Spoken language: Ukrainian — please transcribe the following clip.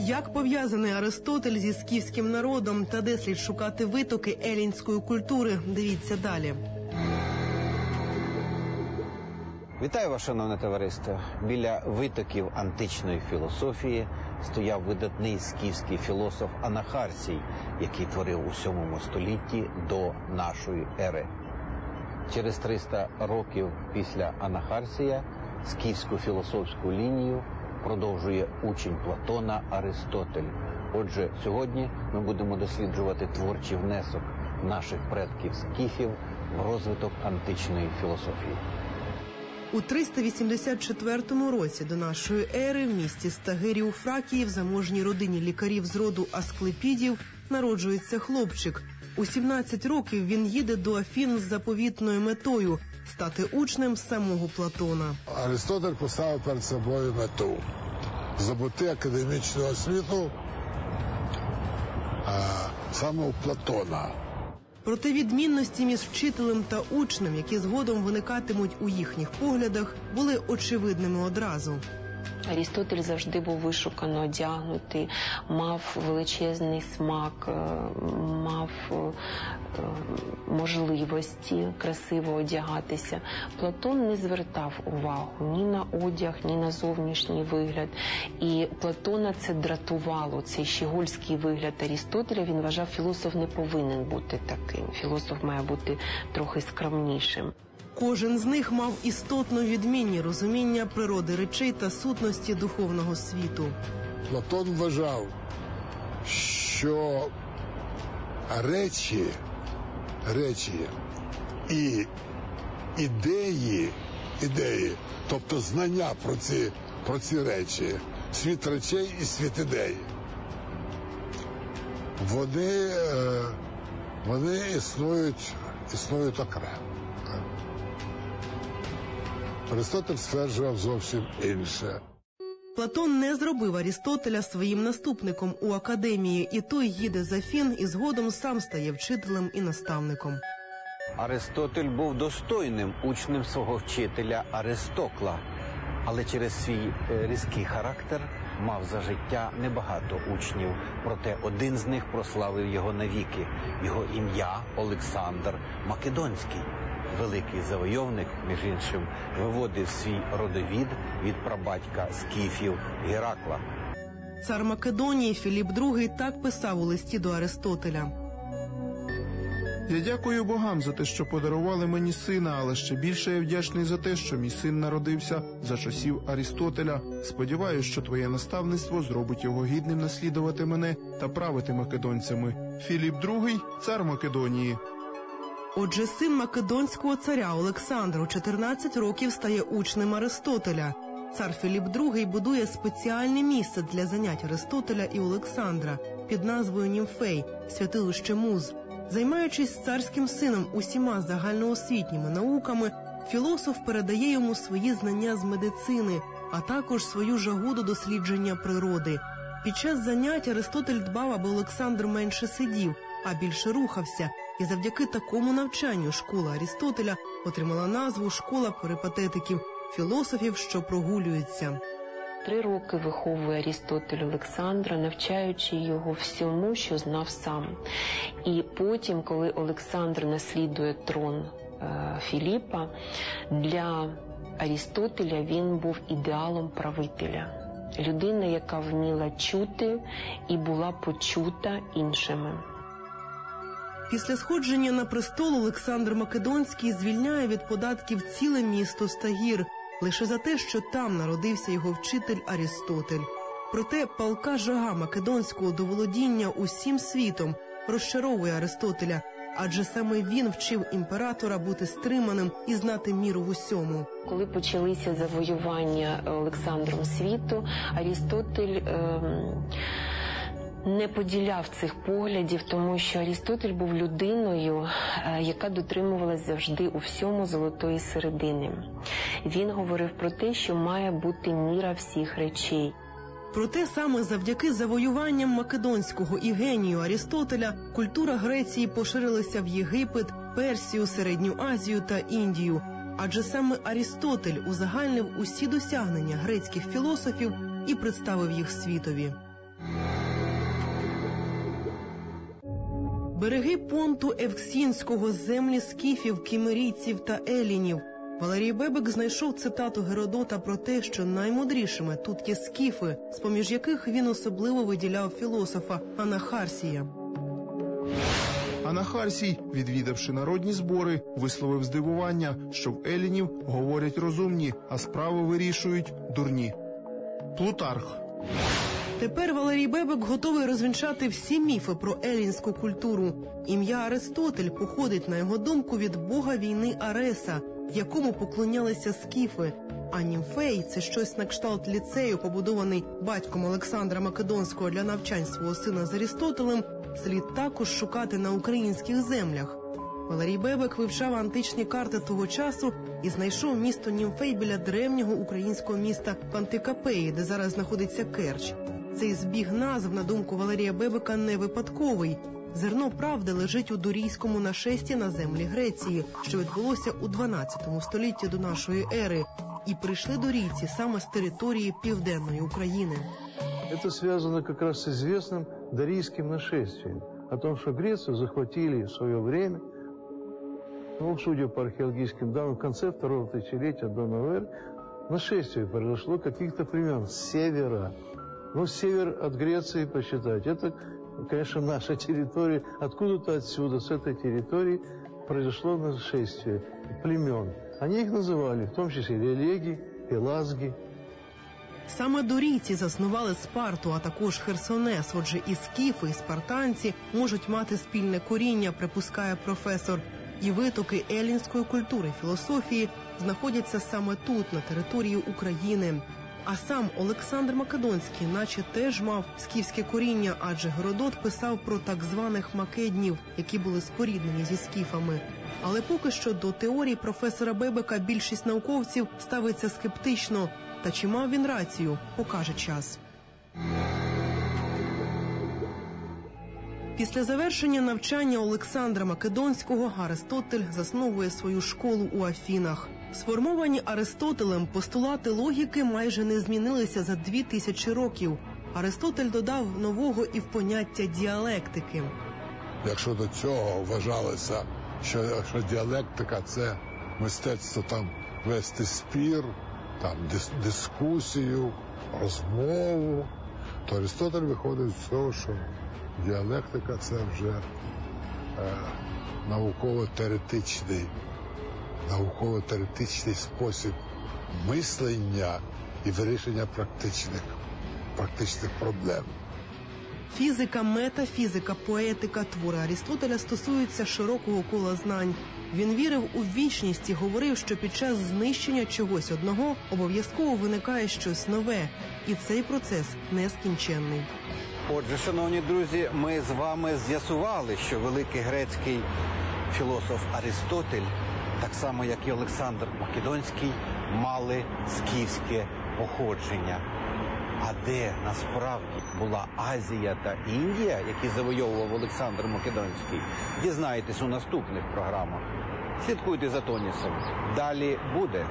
Як пов'язаний Аристотель зі скіфським народом та де слід шукати витоки елінської культури? Дивіться далі. Вітаю вас, шановне товариство. Біля витоків античної філософії стояв видатний скіфський філософ Анахарсій, який творив у 7 столітті до нашої ери. Через 300 років після Анахарсія скіфську філософську лінію продовжує учень Платона Аристотель. Отже, сьогодні ми будемо досліджувати творчий внесок наших предків скіфів в розвиток античної філософії. У 384 році до нашої ери в місті Стагирі у Фракії в заможній родині лікарів з роду Асклепідів народжується хлопчик. У 17 років він їде до Афін з заповітною метою стати учнем самого Платона. Аристотель поставив перед собою мету здобути академічну освіту а, саме у Платона. Проте відмінності між вчителем та учнем, які згодом виникатимуть у їхніх поглядах, були очевидними одразу. Арістотель завжди був вишукано одягнутий, мав величезний смак, е, мав е, е, можливості красиво одягатися. Платон не звертав увагу ні на одяг, ні на зовнішній вигляд. І Платона це дратувало. Цей щегольський вигляд Арістотеля. Він вважав, філософ не повинен бути таким. Філософ має бути трохи скромнішим. Кожен з них мав істотно відмінні розуміння природи речей та сутності духовного світу. Платон вважав, що речі, речі і ідеї, ідеї, тобто знання про ці, про ці речі, світ речей і світ ідей, вони, е, вони існують, існують окремо. Аристотель стверджував зовсім інше. Платон не зробив Арістотеля своїм наступником у академії, і той їде за Фін і згодом сам стає вчителем і наставником. Аристотель був достойним учнем свого вчителя Аристокла, але через свій е, різкий характер мав за життя небагато учнів. Проте один з них прославив його навіки. Його ім'я Олександр Македонський. Великий завойовник, між іншим, виводив свій родовід від прабатька скіфів Геракла. Цар Македонії Філіп II так писав у листі до Аристотеля. Я дякую богам за те, що подарували мені сина, але ще більше я вдячний за те, що мій син народився за часів Арістотеля. Сподіваюсь, що твоє наставництво зробить його гідним наслідувати мене та правити македонцями. Філіп II – цар Македонії. Отже, син македонського царя Олександр у 14 років стає учнем Аристотеля. Цар Філіп II будує спеціальне місце для занять Аристотеля і Олександра під назвою Німфей святилище Муз. Займаючись царським сином усіма загальноосвітніми науками, філософ передає йому свої знання з медицини, а також свою жагу до дослідження природи. Під час занять Аристотель дбав, аби Олександр менше сидів, а більше рухався. І завдяки такому навчанню школа Арістотеля отримала назву Школа перипатетиків філософів, що прогулюються. Три роки виховує Арістотель Олександра, навчаючи його всьому, що знав сам. І потім, коли Олександр наслідує трон е, Філіпа, для Арістотеля він був ідеалом правителя. Людина, яка вміла чути і була почута іншими. Після сходження на престол Олександр Македонський звільняє від податків ціле місто Стагір лише за те, що там народився його вчитель Арістотель. Проте палка жага македонського до володіння усім світом розчаровує Аристотеля, адже саме він вчив імператора бути стриманим і знати міру в усьому. Коли почалися завоювання Олександром світу, Арістотель. ем, не поділяв цих поглядів, тому що Арістотель був людиною, е, яка дотримувалась завжди у всьому золотої середини. Він говорив про те, що має бути міра всіх речей. Проте саме завдяки завоюванням македонського і генію Арістотеля культура Греції поширилася в Єгипет, Персію, Середню Азію та Індію. Адже саме Арістотель узагальнив усі досягнення грецьких філософів і представив їх світові. Береги понту Евксінського, землі скіфів, кімерійців та елінів. Валерій Бебек знайшов цитату Геродота про те, що наймудрішими тут є скіфи, з поміж яких він особливо виділяв філософа Анахарсія. Анахарсій, відвідавши народні збори, висловив здивування, що в Елінів говорять розумні, а справи вирішують дурні. Плутарх. Тепер Валерій Бебек готовий розвінчати всі міфи про елінську культуру. Ім'я Аристотель походить, на його думку, від бога війни Ареса, якому поклонялися скіфи. А німфей це щось на кшталт ліцею, побудований батьком Олександра Македонського для навчань свого сина з Арістотелем, слід також шукати на українських землях. Валерій Бебек вивчав античні карти того часу і знайшов місто Німфей біля древнього українського міста Пантикапеї, де зараз знаходиться Керч. Цей збіг назв, на думку Валерія Бебека, не випадковий. Зерно правди лежить у дорійському нашесті на землі Греції, що відбулося у 12 столітті до нашої ери, і прийшли дорійці саме з території південної України. Это связано как раз с известным дарийским нашествием. О том, что Грецию захватили в свое время, ну, судя по археологическим данным, в конце второго тысячелетия до новой эры, нашествие произошло каких-то племен с севера. Ну, север от Греции посчитать, это, конечно, наша территория. Откуда-то отсюда, с этой территории, произошло нашествие племен. Они их называли, в том числе релеги, пелазги, Саме дорійці заснували Спарту, а також Херсонес. Отже, і скіфи, і спартанці можуть мати спільне коріння, припускає професор. І витоки елінської культури філософії знаходяться саме тут, на території України. А сам Олександр Македонський, наче теж мав скіфське коріння, адже Геродот писав про так званих македнів, які були споріднені зі скіфами. Але поки що до теорії професора Бебека більшість науковців ставиться скептично. Та чи мав він рацію, покаже час. Після завершення навчання Олександра Македонського Аристотель засновує свою школу у Афінах. Сформовані Аристотелем постулати логіки майже не змінилися за дві тисячі років. Аристотель додав нового і в поняття діалектики. Якщо до цього вважалося, що, що діалектика це мистецтво там вести спір, там дис, дискусію, розмову, то Аристотель виходить з того, що діалектика це вже е, науково-теоретичний, науково-теоретичний спосіб мислення і вирішення практичних, практичних проблем. Фізика, метафізика, поетика, твори Арістотеля стосуються широкого кола знань. Він вірив у вічність і говорив, що під час знищення чогось одного обов'язково виникає щось нове, і цей процес нескінченний. Отже, шановні друзі, ми з вами з'ясували, що великий грецький філософ Аристотель, так само як і Олександр Македонський, мали скіфське походження. А де насправді була Азія та Індія, які завойовував Олександр Македонський, дізнаєтесь у наступних програмах. Слідкуйте за Тонісом. Далі буде.